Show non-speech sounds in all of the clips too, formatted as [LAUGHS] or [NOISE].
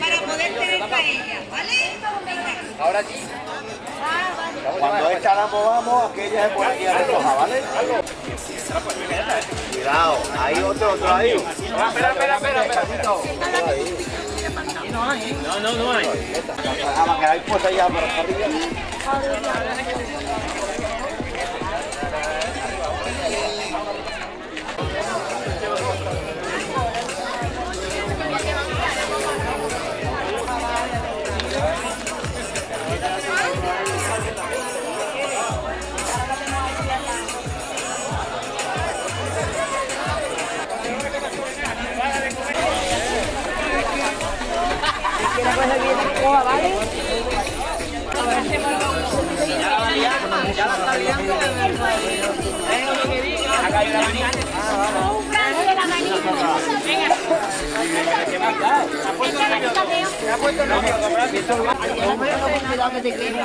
para poder tener paella, ¿vale? Venga. Ahora sí. Cuando esta la movamos, aquella se pone aquí a recoger, ¿vale? Cuidado, hay otro, otro ahí. Espera, espera, espera, espera. No, no, no hay. Ah, va a quedar puesta ya por arriba. Un abaniquillo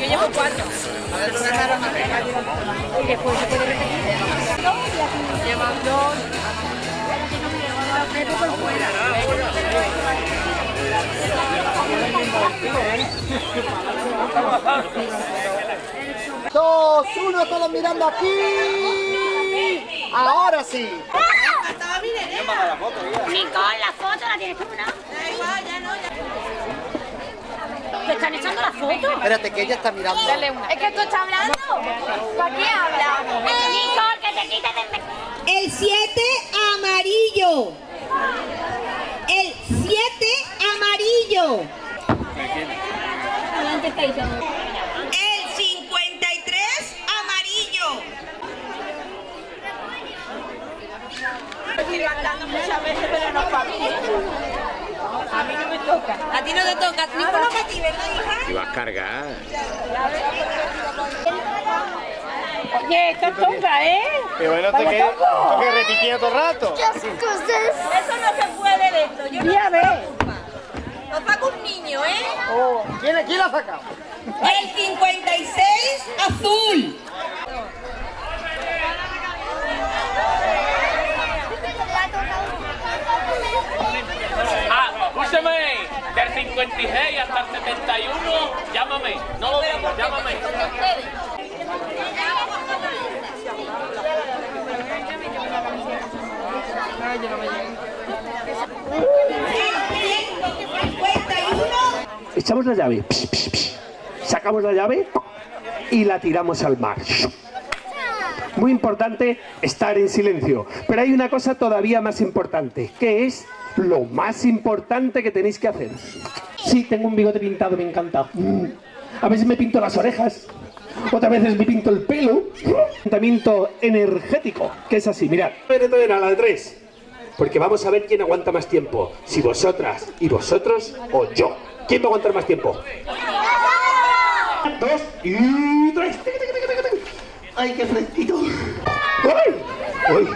Yo llevo cuatro. Y después se puede repetir. Llevan dos. por fuera. Dos, uno, todos mirando aquí. Ahora sí. Nicole, la foto la tienes tú, ¿no? ¿Te están echando la foto? Espérate, que ella está mirando. Es que tú estás hablando. ¿Para qué hablas? Nicole, que te quites de... El 7 amarillo. El 7 amarillo. El 53 amarillo. muchas veces, pero no para mí. Toca. A ti no te toca, ninguno para ti, ¿verdad, hija? Y vas a cargar. Oye, esto toca, ¿eh? Pero bueno, te que, esto que repitiendo todo el rato. Eso no se puede de esto. Yo no Ya ves. Lo saco un niño, ¿eh? Oh, ¿quién, ¿Quién la ha sacado? El 56 azul. Escúchame, del 56 hasta el 71, llámame, no lo digas, llámame. El 151 Echamos la llave, psh, psh, psh. sacamos la llave y la tiramos al mar. Muy importante estar en silencio. Pero hay una cosa todavía más importante, que es lo más importante que tenéis que hacer. Sí, tengo un bigote pintado, me encanta. Mm. A veces me pinto las orejas, otras veces me pinto el pelo. Tratamiento energético, que es así, mirad. Era la de tres. Porque vamos a ver quién aguanta más tiempo. Si vosotras y vosotros o yo. ¿Quién va a aguantar más tiempo? Dos y tres. ¡Ay, qué fresquito! ¡Ay! ¡Ay!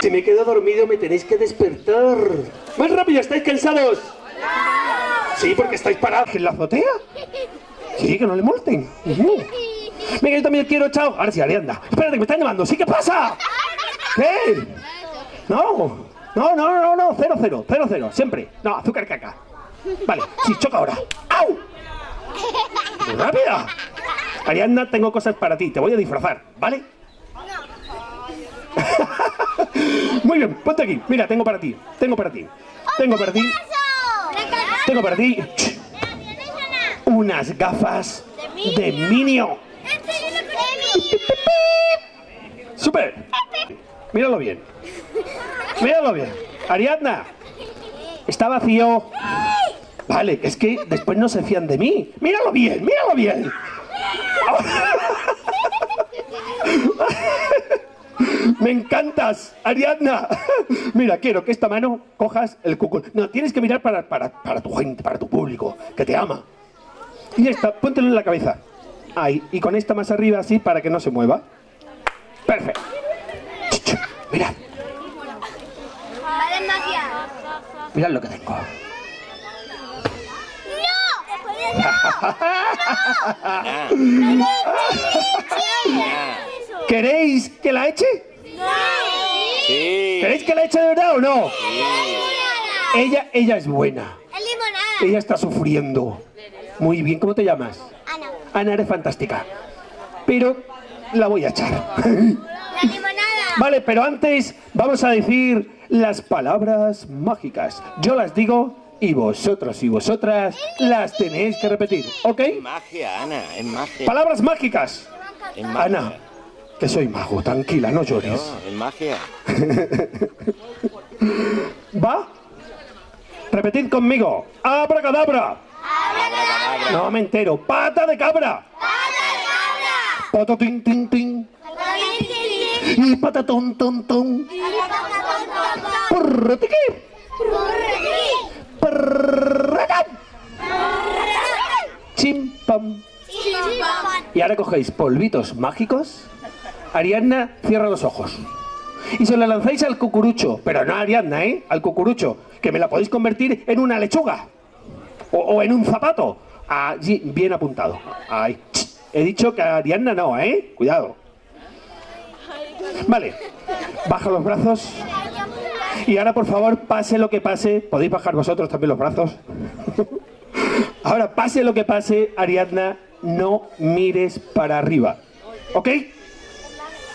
Si me quedo dormido me tenéis que despertar. ¡Más rápido! ¿Estáis cansados? Sí, porque estáis parados en la azotea. Sí, que no le molten. Venga, yo también quiero, chao. Ahora sí, Arianda. Espérate, que me están llamando. ¿Sí qué pasa? ¿Qué? No, no, no, no, no, cero, cero, cero, cero, siempre. No, azúcar caca. Vale, sí, choca ahora. ¡Au! ¡Muy rápida! Ariadna, tengo cosas para ti, te voy a disfrazar, ¿vale? [LAUGHS] Muy bien, ponte aquí. Mira, tengo para ti, tengo para ti, tengo para ti, tengo para ti unas gafas de Minio. ¡Súper! Míralo bien. Míralo bien. Ariadna, Está vacío. Vale, es que después no se fían de mí. Míralo bien, míralo bien. Me encantas, Ariadna. Mira, quiero que esta mano cojas el cucú. No, tienes que mirar para, para, para tu gente, para tu público, que te ama. Y esta, póntelo en la cabeza. Ahí, y con esta más arriba así para que no se mueva. Perfecto. Mirad, mirad lo que tengo. ¿Queréis que la eche? Sí. ¿Queréis que la eche de verdad o no? Ella, ella es buena. Es limonada. Ella está sufriendo. Muy bien, ¿cómo te llamas? Ana. Ana, eres fantástica. Pero la voy a echar. La limonada. [LAUGHS] Vale, pero antes vamos a decir las palabras mágicas. Yo las digo y vosotros y vosotras las tenéis que repetir, ¿ok? Magia, Ana, es magia. Palabras mágicas. Es magia. Ana, que soy mago, tranquila, no llores. No, es magia. [LAUGHS] ¿Va? Repetid conmigo. Abracadabra. No me entero. Pata de cabra. Patatín, tin, tin. Y patatón, ton, ton. Prrratiquí. Prrrratán. Chim, pam. Y ahora cogéis polvitos mágicos. Ariadna, cierra los ojos. Y se la lanzáis al cucurucho. Pero no a Ariadna, ¿eh? Al cucurucho. Que me la podéis convertir en una lechuga. O, en un zapato. Allí, bien apuntado. He dicho que a Ariadna no, ¿eh? Cuidado. Vale. Baja los brazos. Y ahora, por favor, pase lo que pase. Podéis bajar vosotros también los brazos. Ahora, pase lo que pase, Ariadna, no mires para arriba. ¿Ok?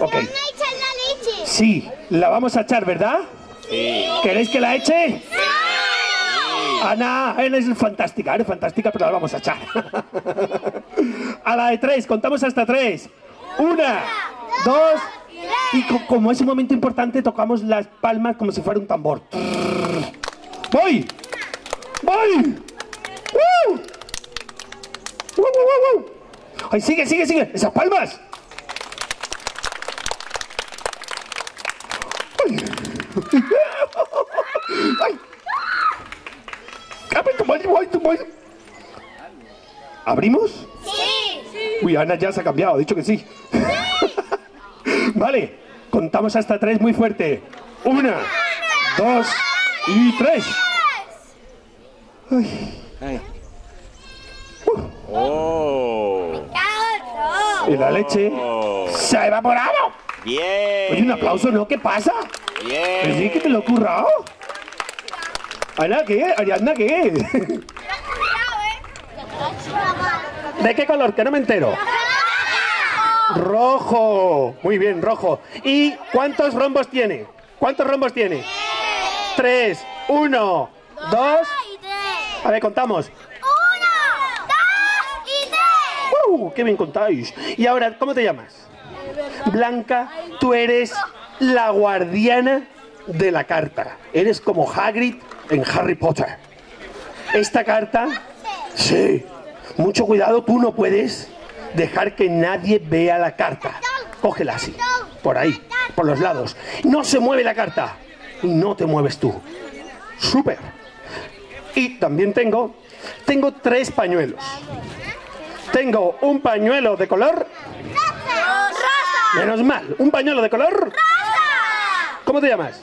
Ok. echar la leche. Sí, la vamos a echar, ¿verdad? Sí. ¿Queréis que la eche? Ana, eres fantástica, eres fantástica, pero la vamos a echar. [LAUGHS] a la de tres, contamos hasta tres. Una, dos, y co- como es un momento importante, tocamos las palmas como si fuera un tambor. ¡Voy! ¡Voy! ¡Woo, woo, woo, woo! ¡Ay, sigue, sigue, sigue! ¡Esas palmas! ¡Ay! ¡Cabe tu ¿Abrimos? Sí. Uy, Ana ya se ha cambiado, ha dicho que sí. [LAUGHS] vale, contamos hasta tres muy fuerte. Una, dos y tres. Ay. Oh. Y la leche Oh. se ha evaporado. Bien. Oye, un aplauso, ¿no? ¿Qué pasa? Bien. ¿Sí que te lo he currado? Ana, ¿qué? Ariadna, ¿qué? ¿De qué color? Que no me entero. Rojo. Muy bien, rojo. ¿Y cuántos rombos tiene? ¿Cuántos rombos tiene? Tres. Uno. Dos. y tres. A ver, contamos. Uno, dos y tres. ¡Uh! ¡Qué bien contáis! Y ahora, ¿cómo te llamas? Blanca, tú eres la guardiana de la carta. Eres como Hagrid en Harry Potter. Esta carta, sí, mucho cuidado, tú no puedes dejar que nadie vea la carta. Cógela así, por ahí, por los lados. No se mueve la carta y no te mueves tú. Súper. Y también tengo, tengo tres pañuelos. Tengo un pañuelo de color, Rosa. menos mal, un pañuelo de color. Rosa. ¿Cómo te llamas?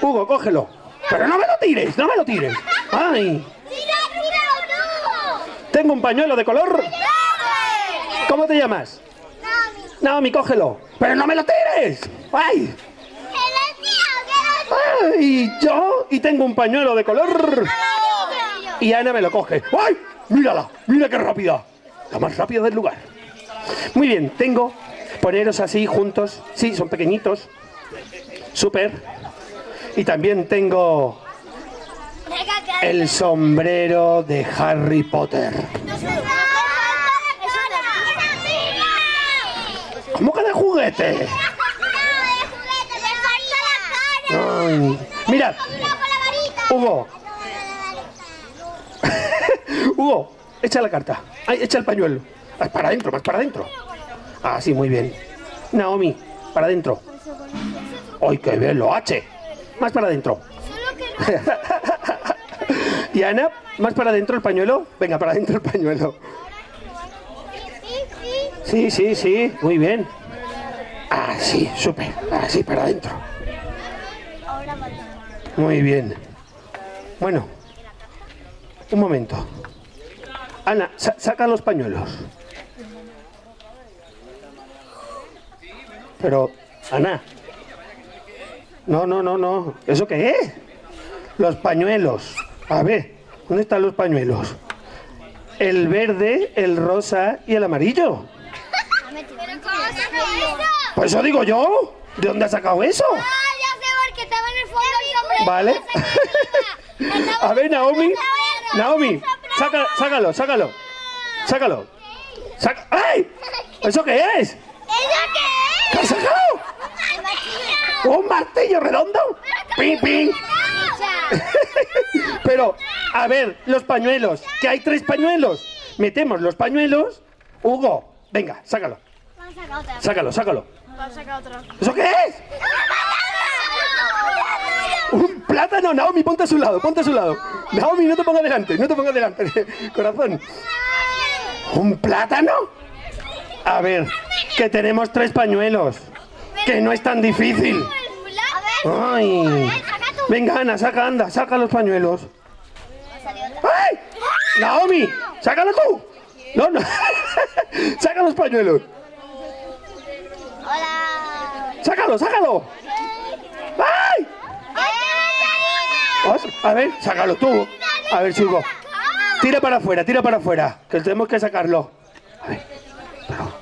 Hugo, cógelo. Pero no me lo tires, no me lo tires. Ay. Tengo un pañuelo de color. ¿Cómo te llamas? Nami. Naomi, cógelo. Pero no me lo tires. Ay, ay, yo y tengo un pañuelo de color. Y Ana me lo coge. ¡Ay! Mírala, mira qué rápida. La más rápida del lugar. Muy bien, tengo. Poneros así juntos. Sí, son pequeñitos. Súper. Y también tengo el sombrero de Harry Potter. ¿Cómo que de juguete? Ay, Mira. Hugo, [LAUGHS] Hugo, echa la carta. Ay, echa el pañuelo. Más para adentro, más para adentro. Ah, sí, muy bien. Naomi, para adentro. ¡Ay, qué bien lo hace! Más para adentro. [LAUGHS] y Ana, más para adentro el pañuelo. Venga, para adentro el pañuelo. Sí, sí, sí, muy bien. Ah, sí, súper. Ah, sí, para adentro. Muy bien. Bueno, un momento. Ana, sa- saca los pañuelos. Pero, Ana. No, no, no, no. ¿Eso qué es? Los pañuelos. A ver, ¿dónde están los pañuelos? El verde, el rosa y el amarillo. ¿Pero cómo sacó eso? Pues eso digo yo. ¿De dónde has sacado eso? Ah, ya sé porque estaba en el fondo el sombrero. Vale. [LAUGHS] A ver, Naomi. Naomi, saca, sácalo, sácalo. Sácalo. Saca- ¡Ay! ¿Eso qué es? ¿Eso qué ¿Qué has sacado? es? ¿Un martillo redondo? ¡Ping, ping! [LAUGHS] Pero, a ver, los pañuelos. Que hay tres pañuelos. Metemos los pañuelos. Hugo, venga, sácalo. Vamos a sacar otra. Sácalo, sácalo. ¿Eso qué es? Un plátano, Naomi, ponte a su lado, ponte a su lado. Naomi, no te pongas delante, no te pongas delante. [LAUGHS] Corazón. ¿Un plátano? A ver, que tenemos tres pañuelos. Que no es tan difícil. A ver. Ay. Venga, Ana, saca, anda, saca los pañuelos. ¡Ay! Naomi, sácalo tú. No, no. [LAUGHS] saca los pañuelos. Hola. Sácalo, sácalo. ¡Ay! A ver, sácalo tú. A ver, Hugo. Tira para afuera, tira para afuera. Que tenemos que sacarlo. A ver. pero-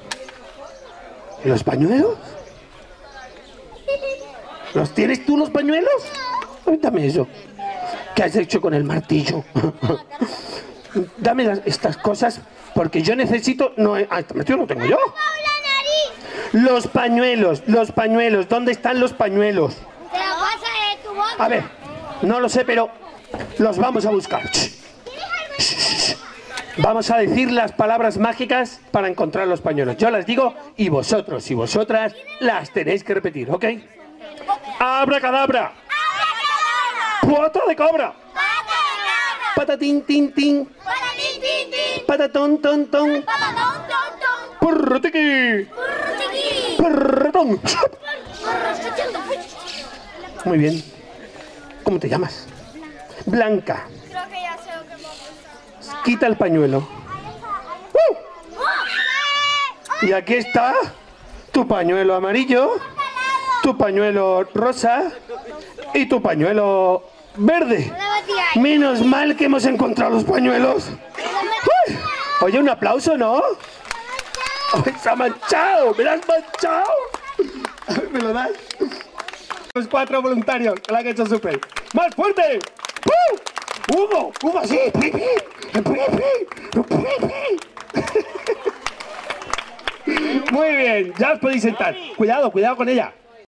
¿Y los pañuelos? ¿Los tienes tú los pañuelos? Dame eso. ¿Qué has hecho con el martillo? [LAUGHS] Dame las- estas cosas porque yo necesito... No, he- ah, este martillo lo tengo yo. Los pañuelos, los pañuelos. ¿Dónde están los pañuelos? A ver, no lo sé, pero los vamos a buscar. Vamos a decir las palabras mágicas para encontrar los pañuelos. Yo las digo y vosotros y vosotras las tenéis que repetir, ¿ok? Abracadabra, puerta de cobra, patatín, tin, tin, patatón, ton, ton, purrutiqui, purrutón. Muy bien. ¿Cómo te llamas? Blanca. Creo que ya sé lo que vamos a Quita el pañuelo. ¡Uh! Y aquí está tu pañuelo amarillo, tu pañuelo rosa y tu pañuelo verde. Menos mal que hemos encontrado los pañuelos. Oye, un aplauso, ¿no? ¡Ay, ¡Se ha manchado! ¡Me lo has manchado! [LAUGHS] ¿Me lo das? Los cuatro voluntarios, que lo han hecho súper. ¡Más fuerte! ¡Uh! ¡Hugo! ¡Hugo, sí! ¡Pi, pi! ¡Pi, pi! ¡Pi, pi! [LAUGHS] Muy bien, ya os podéis sentar. Cuidado, cuidado con ella.